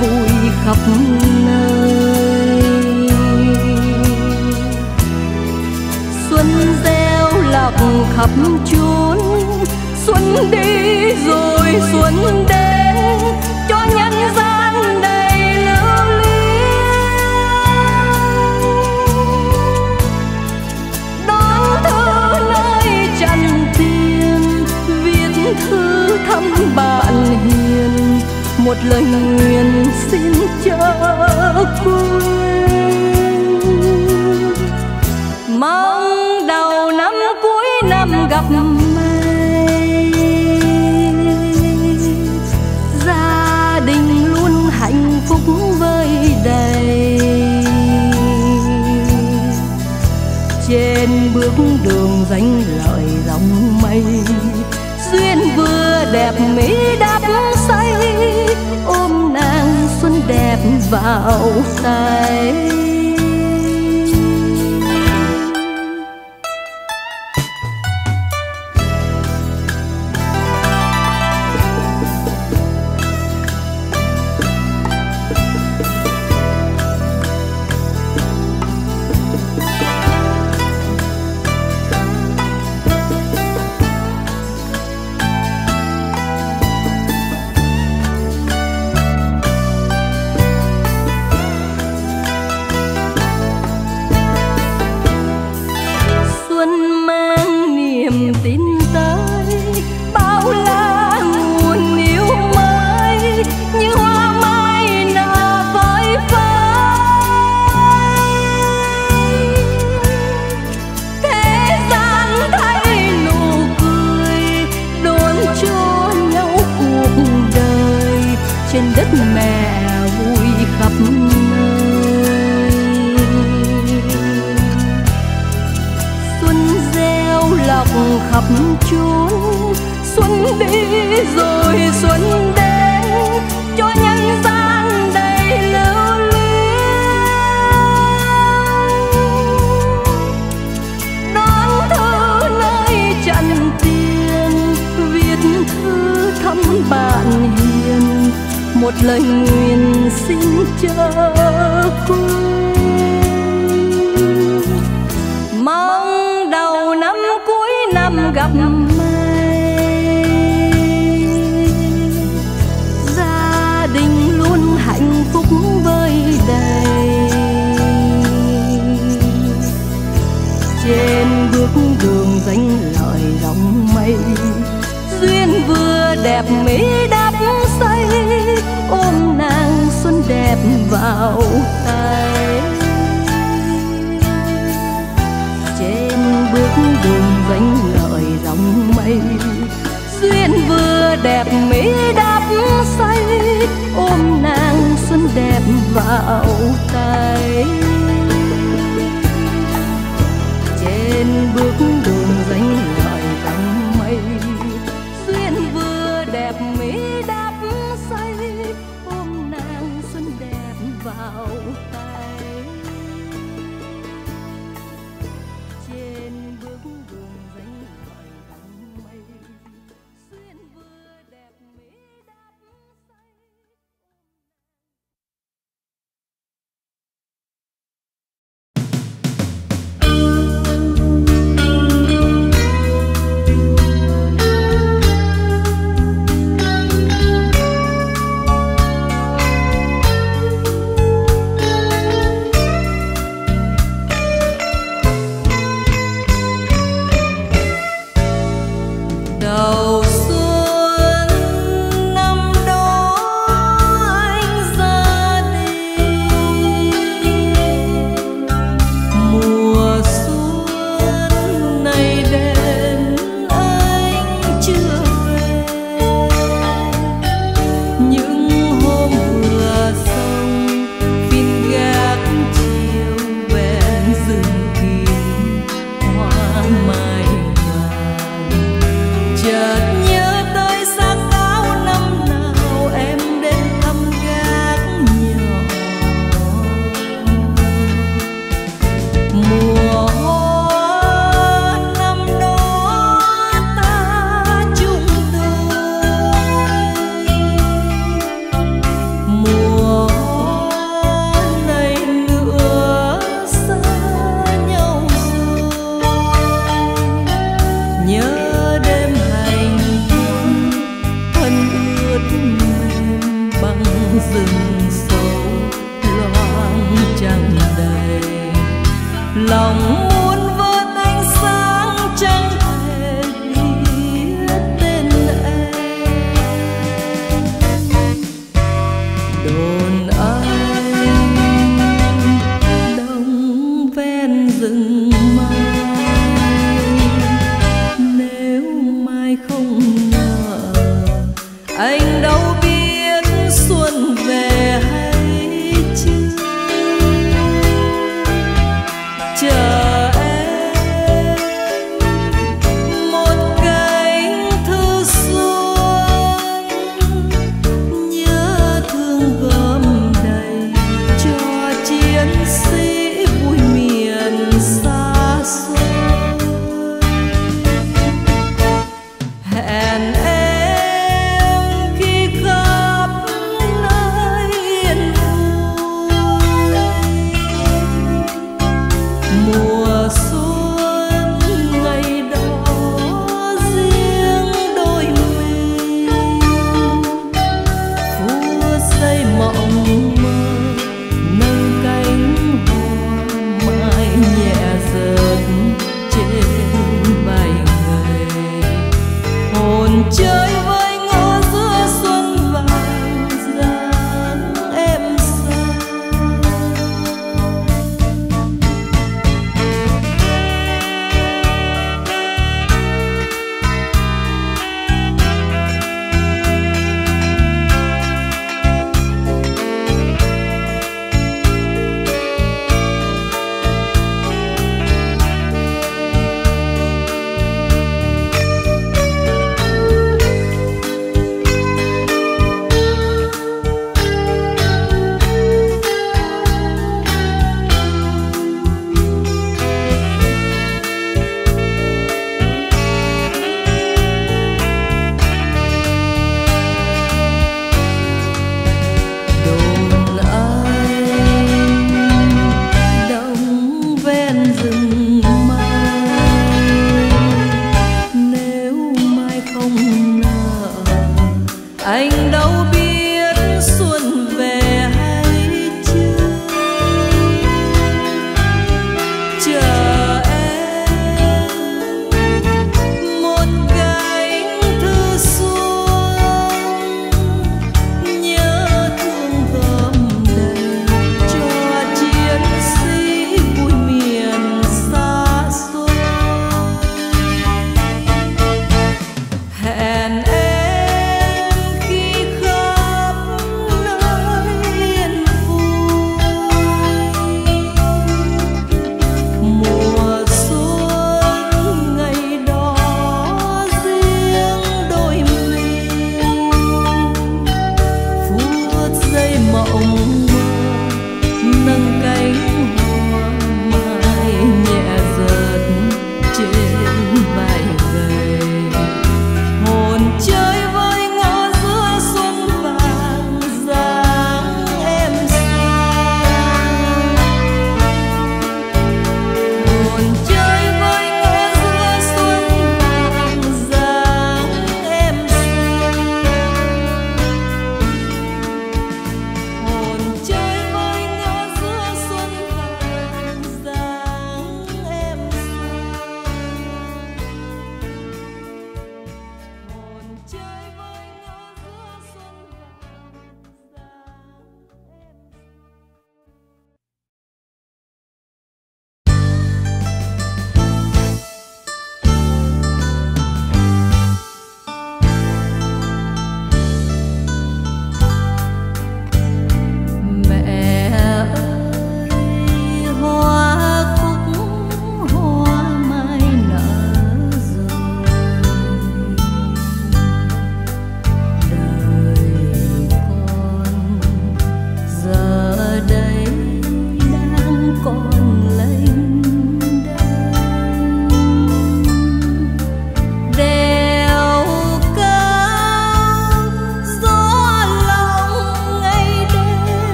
vui khắp nơi. Xuân reo lạc khắp chốn xuân đi rồi xuân một lời nguyện xin chớ quên. Mong đầu năm cuối năm gặp mây gia đình luôn hạnh phúc vơi đầy. Trên bước đường danh lợi dòng mây, duyên vừa đẹp mỹ đã vào tay. ép vào tay. Trên bước đường danh lợi dòng mây, duyên vừa đẹp mỹ đắp say, ôm nàng xuân đẹp vào tay. Trên bước đường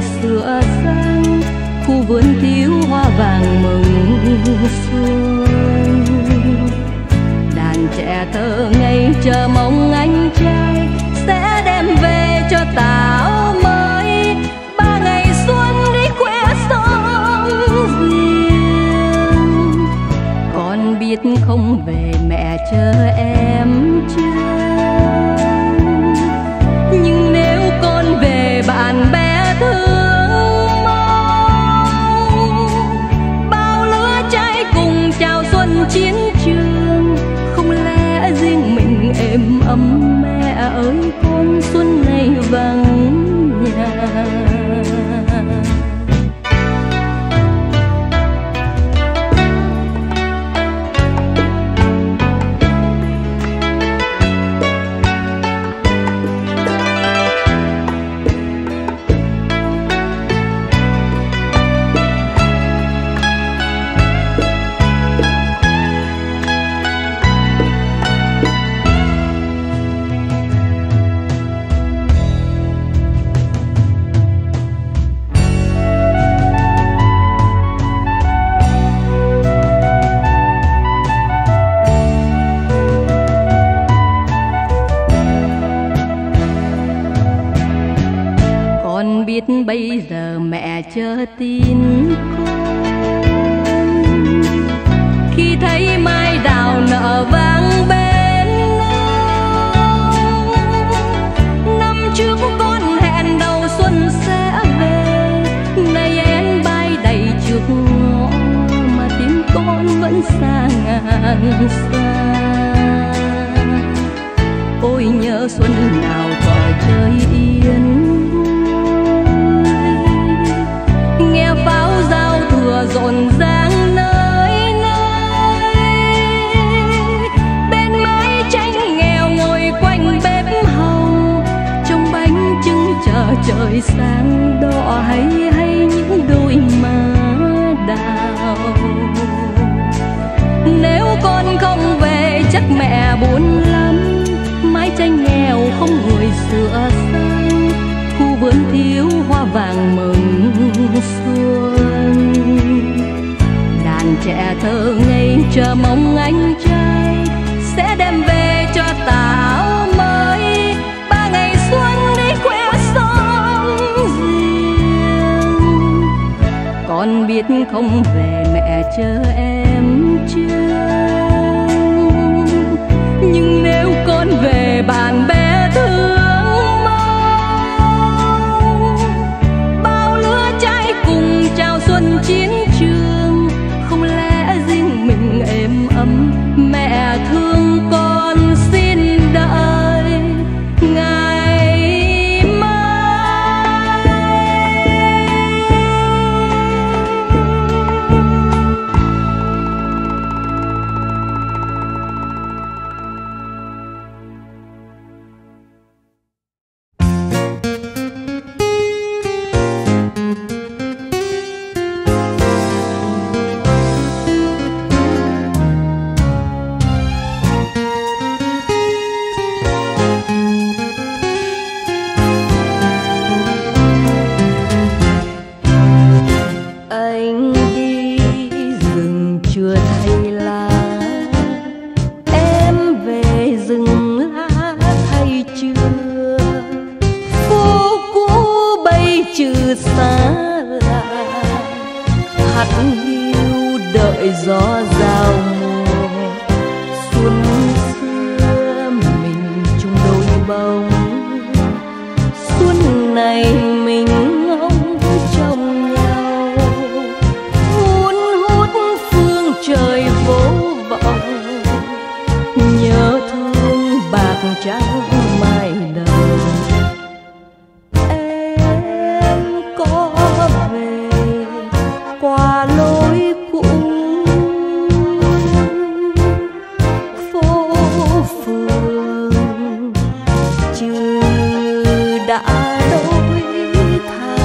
không sửa sang, khu vườn thiếu hoa vàng mừng xuân đàn trẻ thơ ngây chờ mong anh trai sẽ đem về cho táo mới. Ba ngày xuân đi quê xóm riêng. Con biết không về mẹ chờ em chờ bây giờ mẹ chờ tin con khi thấy mai đào nở vang bên nương. năm trước con hẹn đầu xuân sẽ về. Nay én bay đầy trước ngõ mà tim con vẫn xa ngàn xa. Ôi nhớ xuân nào tỏa trời yên. Rộn ràng nơi nơi. Bên mái tranh nghèo ngồi quanh bếp hầu, trong bánh trưng chờ trời sáng đỏ hay hay những đôi má đào. Nếu con không về, chắc mẹ buồn lắm. Mái tranh nghèo không người sửa sang, khu vườn thiếu hoa vàng mừng xuân trẻ thơ ngây chờ mong anh trai sẽ đem về cho táo mới. Ba ngày xuân đi khoe xóm riêng con biết không về mẹ chờ em chưa? Nhưng nếu con về bạn bè đã đổi thay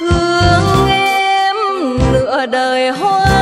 thương em nửa đời hoa.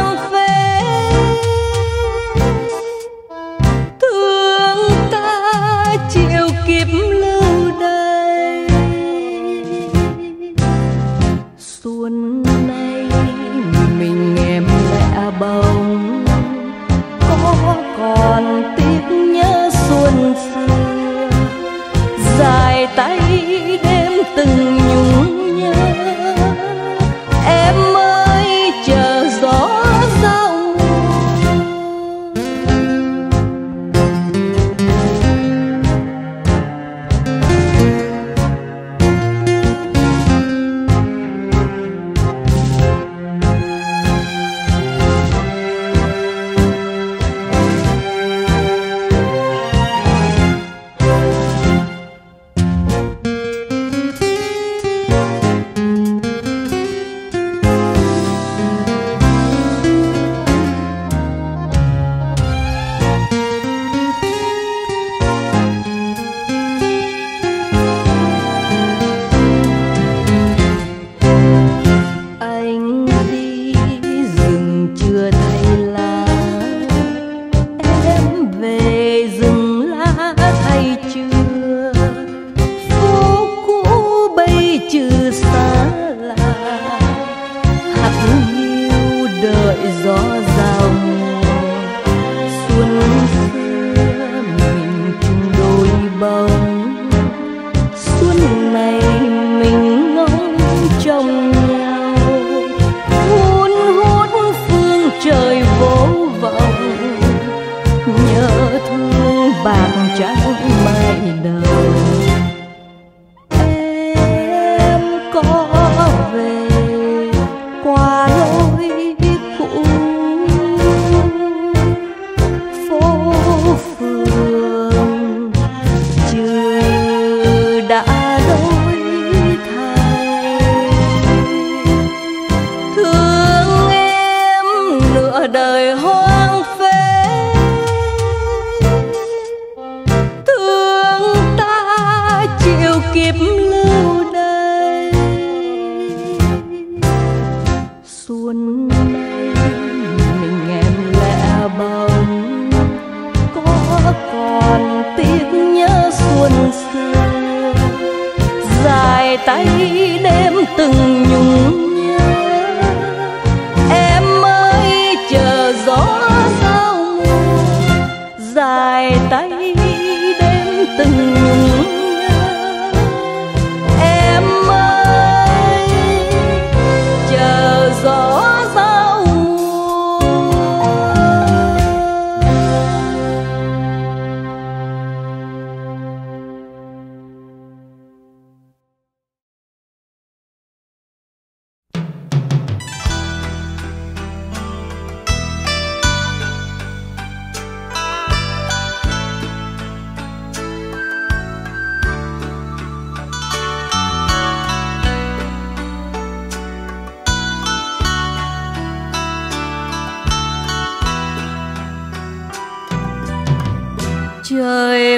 Rừng lá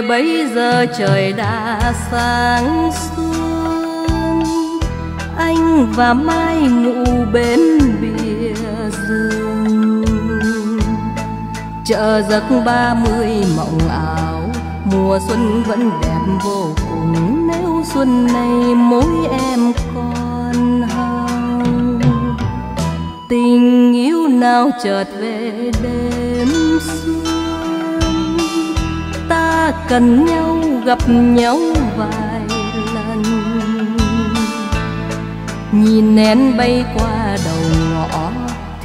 bây giờ trời đã sáng xuân anh và mai ngủ bên bìa rừng chờ giấc ba mươi mộng ảo, mùa xuân vẫn đẹp vô cùng. Nếu xuân này mỗi em còn hơn tình yêu nào chợt về đêm ta cần nhau, gặp nhau vài lần. Nhìn nén bay qua đầu ngõ,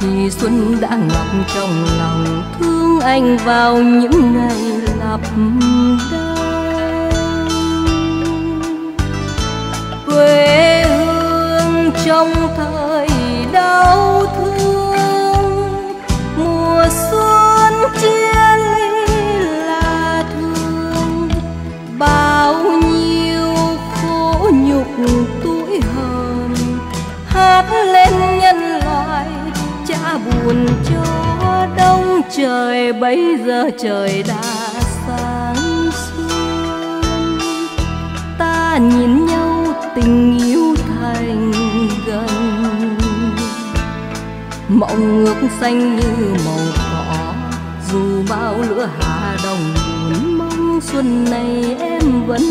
thì xuân đã ngập trong lòng thương anh vào những ngày lặp đông quê hương trong thời đau trời, bây giờ trời đã sáng xuân ta nhìn nhau, tình yêu thành gần. Mộng ước xanh như màu cỏ, dù bao lửa hạ đồng buồn mong xuân này em vẫn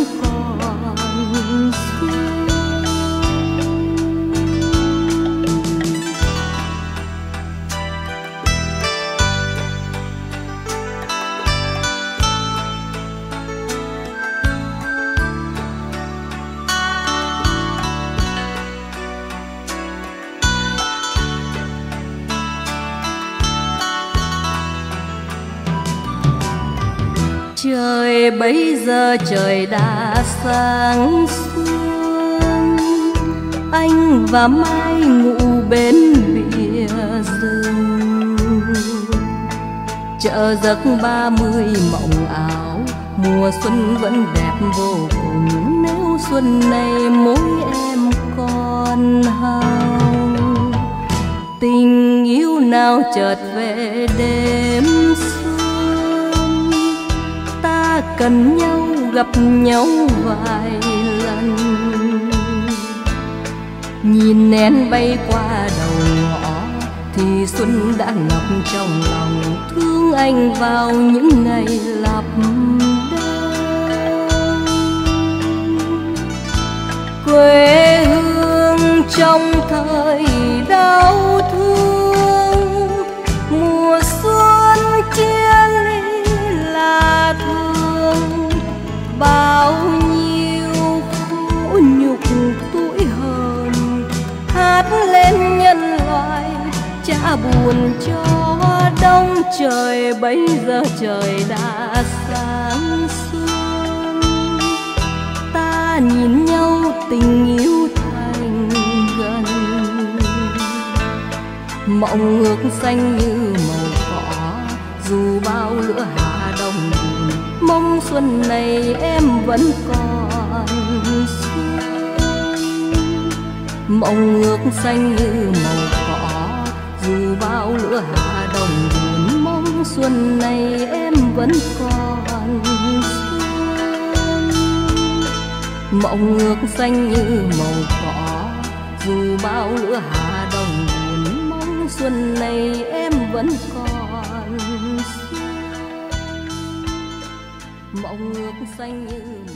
bây giờ trời đã sáng xuân anh và mai ngủ bên bìa rừng. Chợ giấc ba mươi mộng ảo, mùa xuân vẫn đẹp vô cùng. Nếu xuân này mỗi em còn hao tình yêu nào chợt về đêm cần nhau, gặp nhau vài lần. Nhìn nén bay qua đầu ngõ, thì xuân đã ngập trong lòng. Thương anh vào những ngày lặp quê hương trong thời đau thương cha buồn cho đông trời bây giờ trời đã sáng xuân. Ta nhìn nhau tình yêu thành gần. Mộng ngược xanh như màu cỏ dù bao lửa hạ đông, mong xuân này em vẫn còn xuân mộng ngược xanh như màu cỏ bao lửa hạ đồng buồn mong xuân này em vẫn còn xuân mộng ngược xanh như màu cỏ, dù bao lửa hạ đồng buồn mong xuân này em vẫn còn xuân mộng ngược xanh như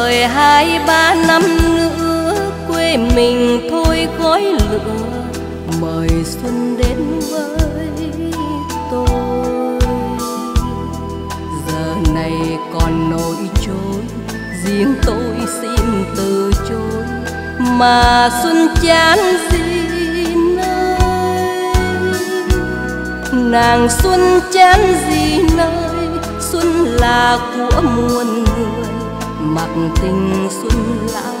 đợi hai, ba năm nữa, quê mình thôi khói lửa. Mời xuân đến với tôi. Giờ này còn nỗi trôi riêng tôi xin từ chối. Mà xuân chán gì nơi nàng xuân chán gì nơi xuân là của muôn người mặc tình xuân lá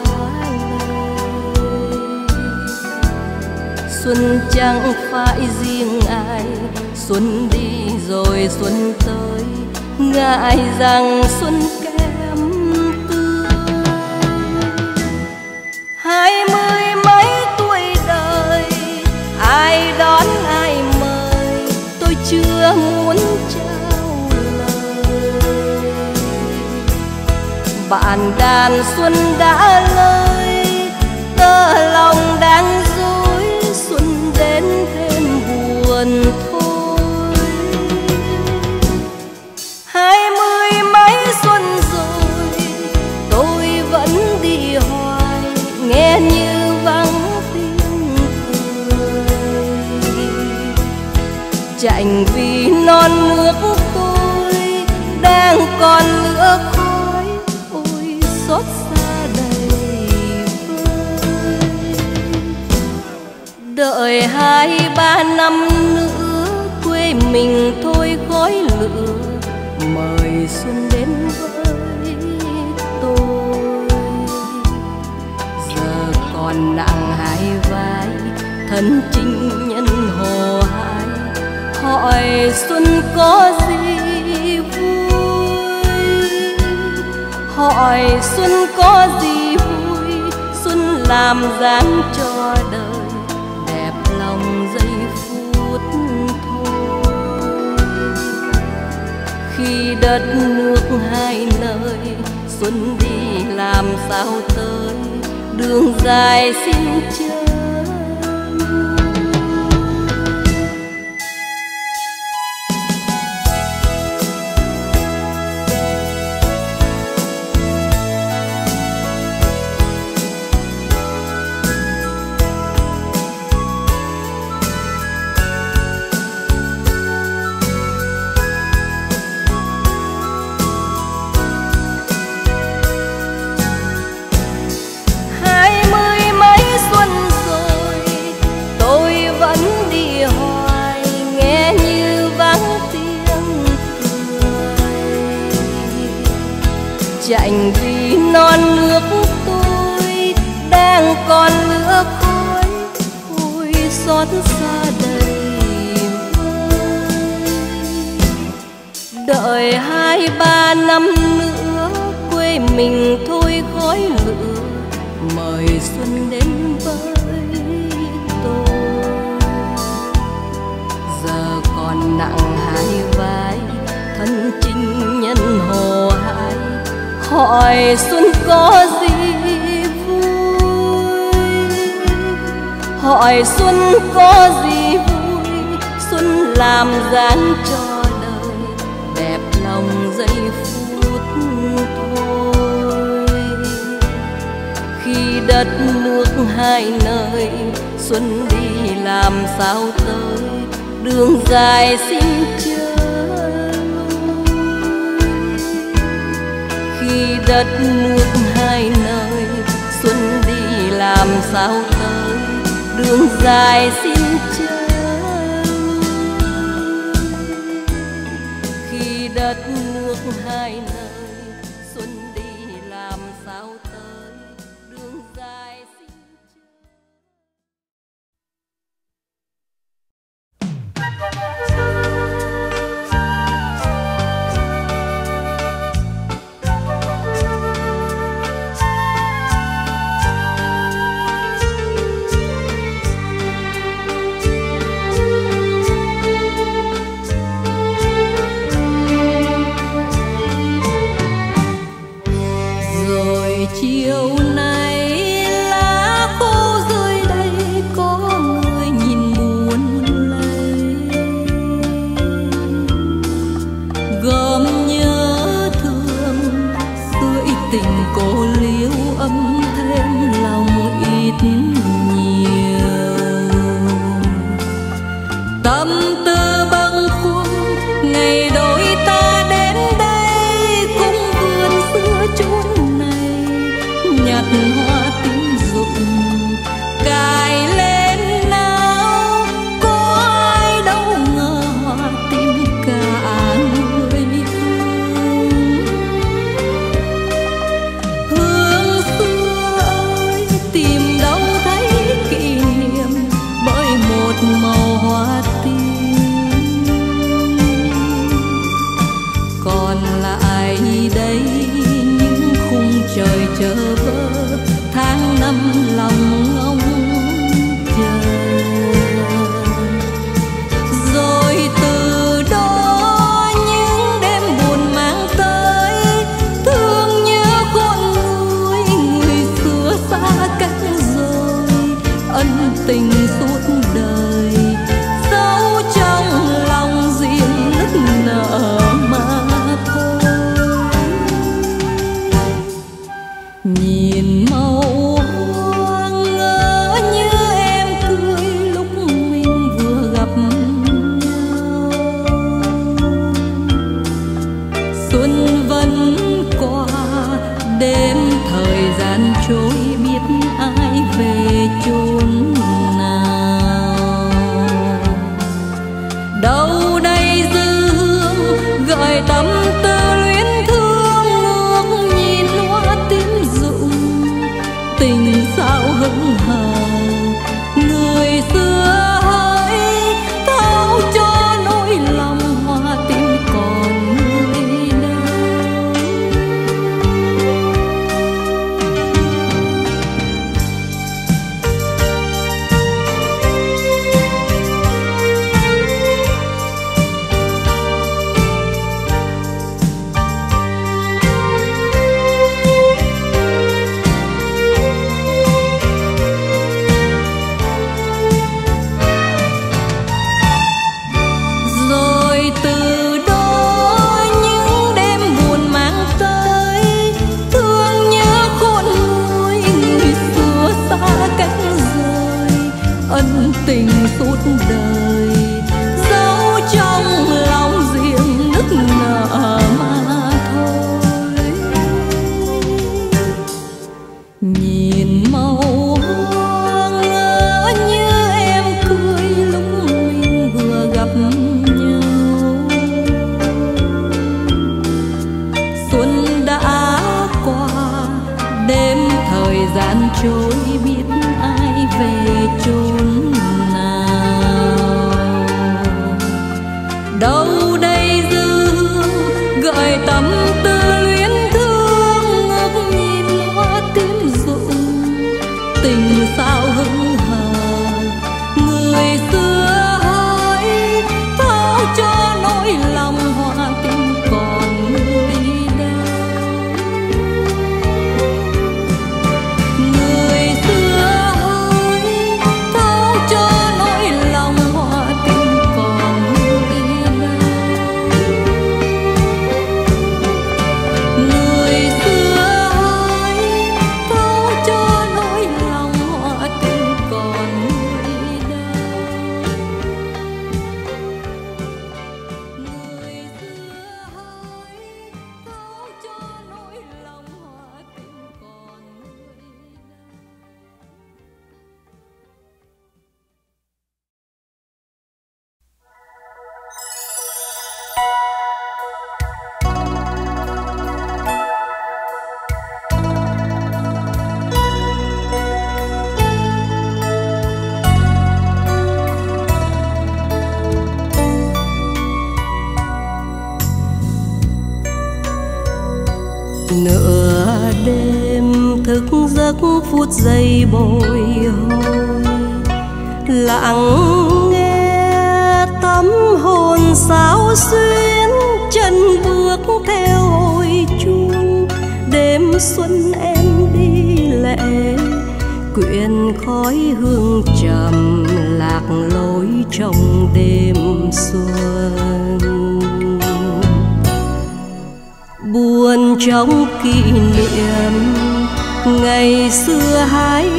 xuân chẳng phải riêng ai, xuân đi rồi xuân tới. Ngại rằng xuân kém tươi. Hai mươi mấy tuổi đời, ai đón ai mời? Tôi chưa muốn bạn đàn xuân đã lơi tơ lòng đang đợi hai, ba năm nữa, quê mình thôi khói lửa mời xuân đến với tôi. Giờ còn nặng hai vai, thân chinh nhân hồ hai. Hỏi xuân có gì vui? Hỏi xuân có gì vui? Xuân làm dáng cho đời. Đất nước hai nơi. Xuân đi làm sao tới đường dài xin chơi hai ba năm nữa, quê mình thôi khói lửa mời xuân đến với tôi. Giờ còn nặng hai vai, thân chinh nhân hồ hai, hỏi xuân có gì vui? Hỏi xuân có gì vui? Xuân làm gian trò đất nước hai nơi, xuân đi làm sao tới, đường dài xin chờ khi đất nước hai nơi, xuân đi làm sao tới, đường dài xin tình suốt đời giây bồi hồi. Lặng nghe tấm hồn sao xuyên chân bước theo hồi chuông. Đêm xuân em đi lệ, quyện khói hương trầm lạc lối trong đêm xuân. Buồn trong kỷ niệm ngày xưa hai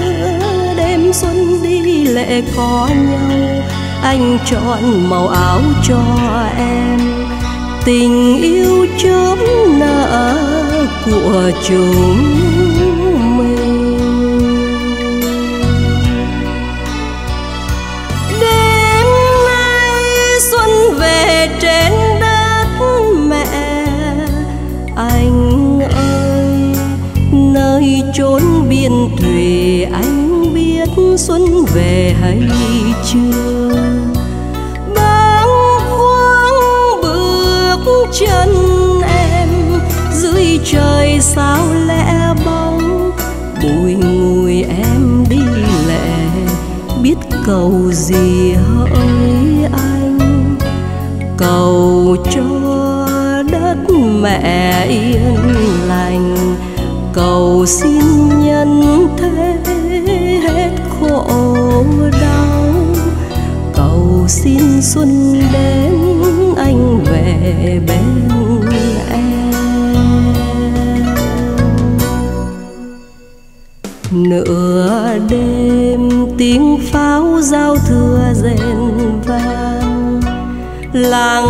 đứa đêm xuân đi lệ có nhau. Anh chọn màu áo cho em. Tình yêu chớm nở của chúng cầu gì hỡi anh? Cầu cho đất mẹ yên lành. Cầu xin nhân thế hết khổ đau. Cầu xin xuân đến anh về bên em. Nửa đêm tiếng pháo giao thừa rền vang. Lặng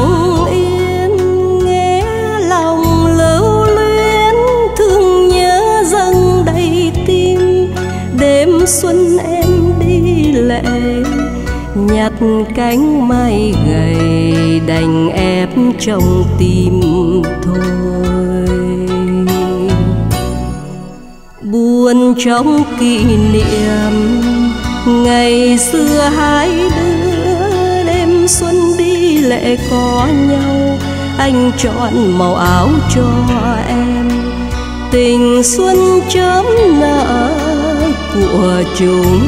yên nghe lòng lưu luyến, thương nhớ dâng đầy tim. Đêm xuân em đi lệ, nhặt cánh mai gầy đành ép trong tim thôi. Buồn trong kỷ niệm ngày xưa hai đứa đêm xuân đi lệ có nhau. Anh chọn màu áo cho em. Tình xuân chớm nở của chúng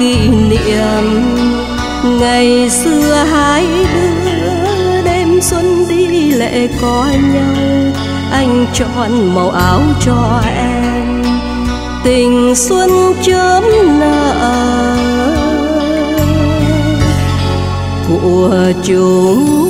kỷ niệm. Ngày xưa hai đứa đêm xuân đi lệ có nhau. Anh chọn màu áo cho em. Tình xuân chớm nở. Của chúng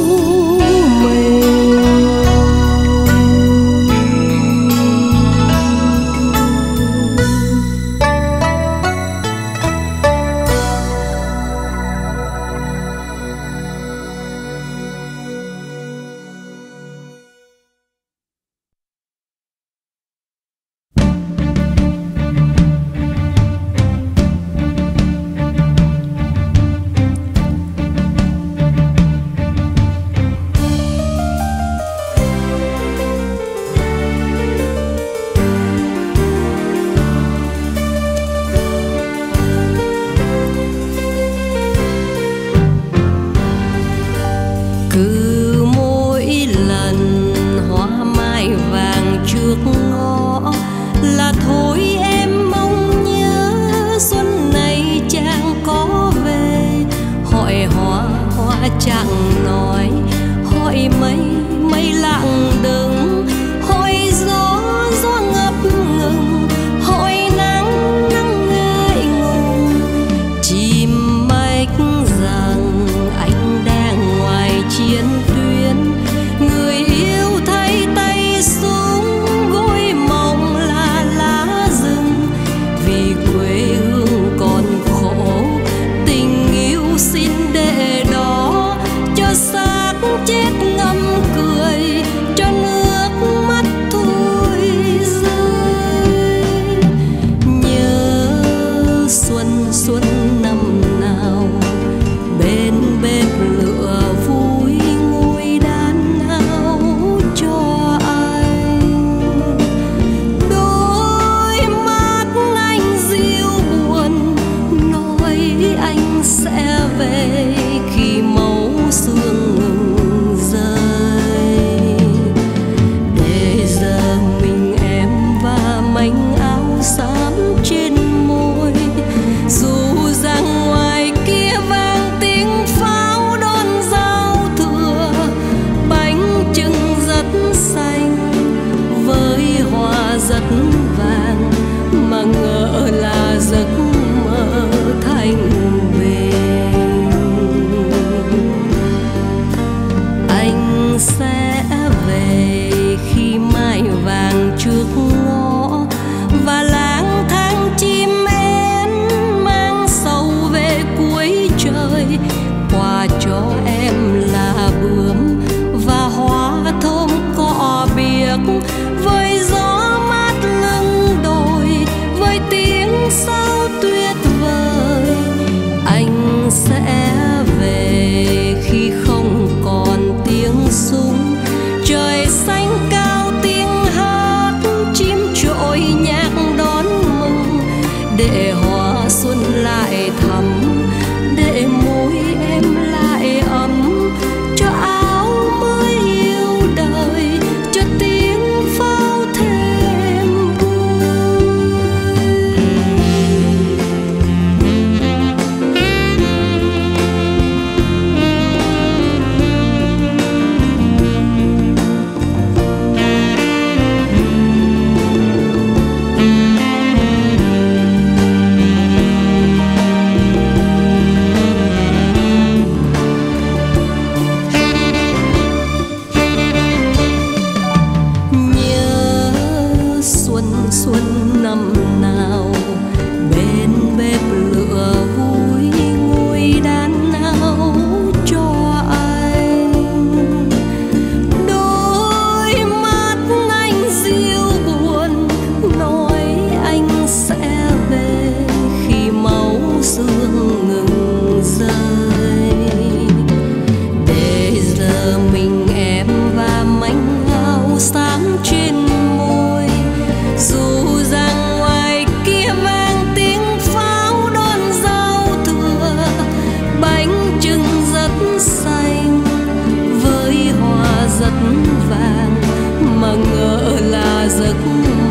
的孤独。